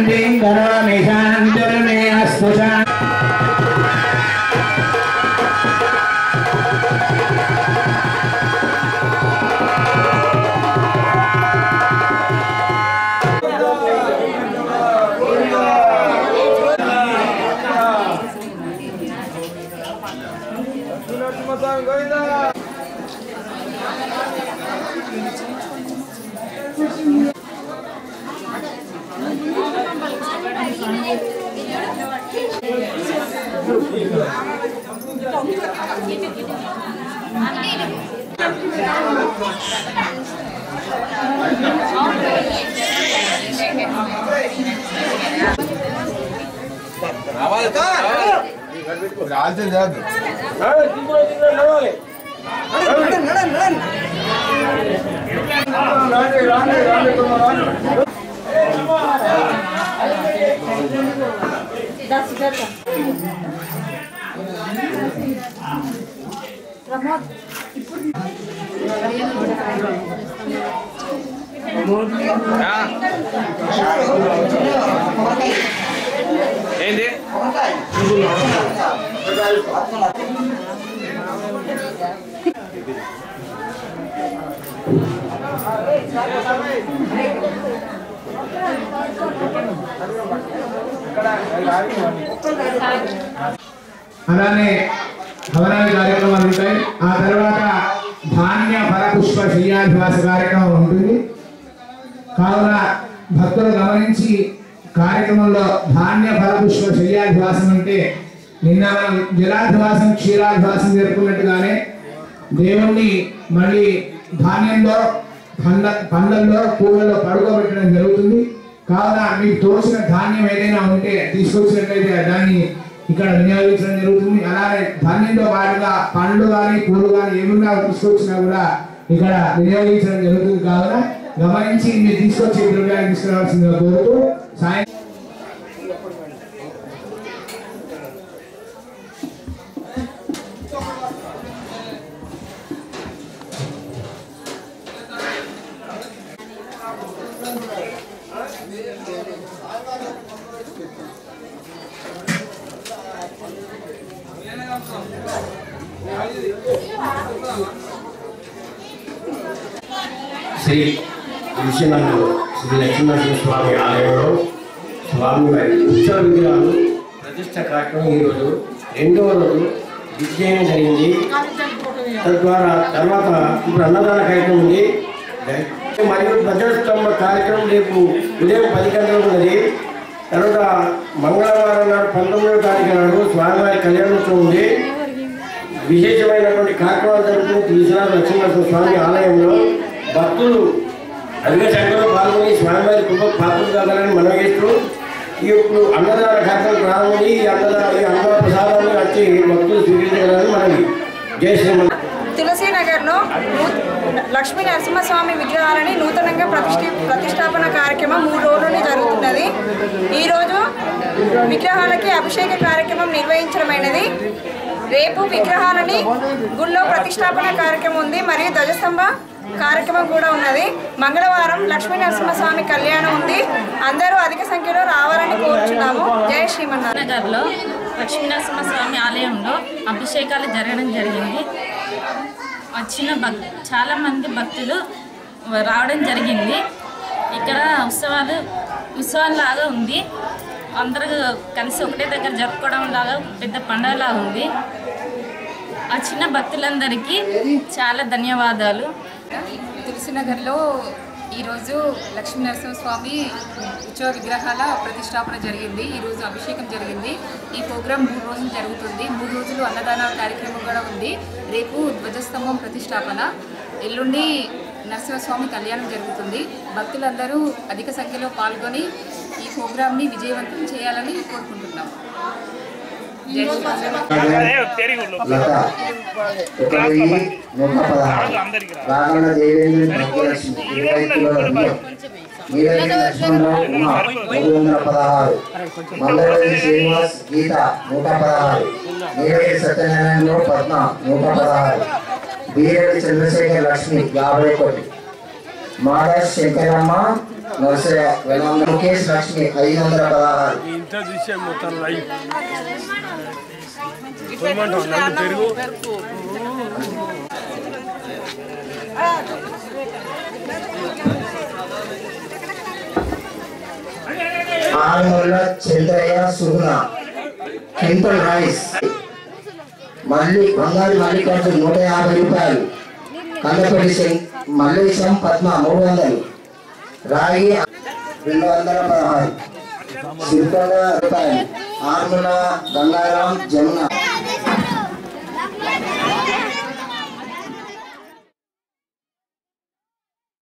शान्तिं करोमि शान्तिर्मे अस्तु Goinda! శాంతిం కరోమి Da sujata. Pramod. ఏంటి అలానే భవనాది కార్యక్రమాలు ఉంటాయి ఆ తర్వాత ధాన్య ఫలపుష్ప పుష్ప కార్యక్రమం ఉంటుంది. కావున భక్తులు గమనించి కార్యక్రమంలో ధాన్య ఫలపుష్ప పుష్ప అంటే నిన్న మనం జలాధ్వాసం క్షీరాధ్వాసం జరుపుకున్నట్టుగానే దేవుణ్ణి మళ్ళీ ధాన్యంలో పండ్ల పండ్లల్లో పూలలో పడుకోబెట్టడం జరుగుతుంది. కావున మీకు తోచిన ధాన్యం ఏదైనా ఉంటే తీసుకొచ్చినట్లయితే దాన్ని ఇక్కడ వినియోగించడం జరుగుతుంది అలాగే ధాన్యంతో పాటుగా పండ్లు కానీ పూలు కానీ ఏమున్నా తీసుకొచ్చినా కూడా ఇక్కడ వినియోగించడం జరుగుతుంది కావున గమనించి మీరు తీసుకొచ్చి ద్రవ్యాన్ని తీసుకురావాల్సిందిగా కోరుతూ సాయం Thank you. శ్రీ విశ్వనాథ్ శ్రీ లక్ష్మీనరసింహ స్వామి ఆలయంలో స్వామివారి ఉత్సవ విగ్రహాలు ప్రతిష్ట కార్యక్రమం ఈరోజు రెండవ రోజు విజయం జరిగింది. తద్వారా తర్వాత ఇప్పుడు అన్నదాన కార్యక్రమం ఉంది. మరియు ధ్వజస్తంభ కార్యక్రమం రేపు ఉదయం పది గంటలకు ఉన్నది. తర్వాత మంగళవారం నాడు పంతొమ్మిదవ తారీఖు నాడు స్వామివారి కళ్యాణోత్సవం ఉంది. విశేషమైనటువంటి కార్యక్రమాలు జరుగుతున్న విశ్వనాథ లక్ష్మీనరసింహ స్వామి ఆలయంలో భక్తులు అధిక సంఖ్యలో పాల్గొని స్వామివారి కృప పాత్రలు కాగలని మనవేస్తూ ఈ ఇప్పుడు అన్నదాన కార్యక్రమం ప్రారంభమై ఈ అన్నదాన ఈ అన్న ప్రసాదాన్ని వచ్చి భక్తులు స్వీకరించగలని మనకి జయ శ్రీమన్ తులసీనగర్లో నూ- లక్ష్మీ నరసింహస్వామి విగ్రహాలని నూతనంగా ప్రతిష్ఠి ప్రతిష్టాపన కార్యక్రమం మూడు రోజులు జరుగుతున్నది. ఈరోజు విగ్రహాలకి అభిషేక కార్యక్రమం నిర్వహించడమైనది. రేపు విగ్రహాలని గుళ్ళో ప్రతిష్టాపన కార్యక్రమం ఉంది. మరియు ధ్వజస్తంభ కార్యక్రమం కూడా ఉన్నది. మంగళవారం లక్ష్మీ నరసింహస్వామి కళ్యాణం ఉంది. అందరూ అధిక సంఖ్యలో రావాలని కోరుచున్నాము. జయ శ్రీమన్నారాయణ. లక్ష్మీ నరసింహస్వామి ఆలయంలో అభిషేకాలు జరగడం జరిగింది. వచ్చిన భక్ చాలామంది భక్తులు రావడం జరిగింది. ఇక్కడ ఉత్సవాలు ఉత్సవాల్లాగా ఉంది. అందరూ కలిసి ఒకటే దగ్గర జరుపుకోవడం లాగా పెద్ద పండుగలాగా ఉంది. వచ్చిన భక్తులందరికీ చాలా ధన్యవాదాలు. తులసినగర్లో ఈరోజు లక్ష్మీ నరసింహస్వామి ఉత్సవ విగ్రహాల ప్రతిష్టాపన జరిగింది. ఈరోజు అభిషేకం జరిగింది. ఈ ప్రోగ్రాం మూడు రోజులు జరుగుతుంది. మూడు రోజులు అన్నదాన కార్యక్రమం కూడా ఉంది. రేపు ధ్వజస్తంభం ప్రతిష్టాపన. ఎల్లుండి నరసింహస్వామి కళ్యాణం జరుగుతుంది. భక్తులందరూ అధిక సంఖ్యలో పాల్గొని ఈ ప్రోగ్రాంని విజయవంతం చేయాలని కోరుకుంటున్నాం. లత ఒక వెయ్యి నూట పదహారు. రాగల దేవేంద్ర భాగ్యలక్ష్మి ఇరవై కిలోల బియ్యం. నీలగిరి లక్ష్మణరావు ఉమా మూడు వందల పదహారు. మల్లవల్లి శ్రీనివాస్ గీత నూట పదహారు. నీలగిరి సత్యనారాయణరావు పద్మ నూట పదహారు. బీరెడ్డి చంద్రశేఖర్ లక్ష్మి యాభై ఒకటి మాధవ్ శంకరమ్మ వందల ముఖేష్ లక్ష్మి ఐదు వందల పదహారు ఆరుమల్ల చంద్రయ్య సుగుణ. కెంపల్ రైస్. మళ్ళీ బంగారు మల్లికార్జున్ నూట యాభై రూపాయలు. కందపల్లి సింగ్ మల్లేశం పద్మ మూడు వందలు. రాగి రెండు వందల పదహారు. సిరికొండ రూపాయలు ఆరుమల గంగారాం జమున.